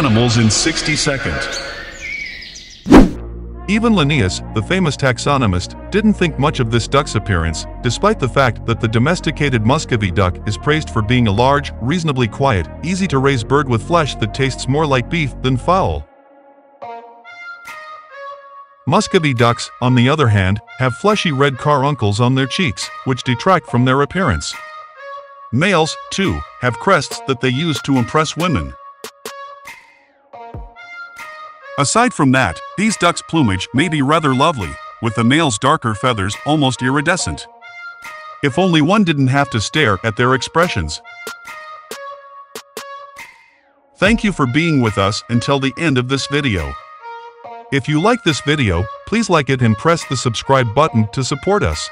animals in 60 seconds. Even Linnaeus, the famous taxonomist, didn't think much of this duck's appearance, despite the fact that the domesticated Muscovy duck is praised for being a large, reasonably quiet, easy-to-raise bird with flesh that tastes more like beef than fowl. Muscovy ducks, on the other hand, have fleshy red caruncles on their cheeks, which detract from their appearance. Males, too, have crests that they use to impress women. Aside from that, these ducks' plumage may be rather lovely, with the male's darker feathers almost iridescent. If only one didn't have to stare at their expressions. Thank you for being with us until the end of this video. If you like this video, please like it and press the subscribe button to support us.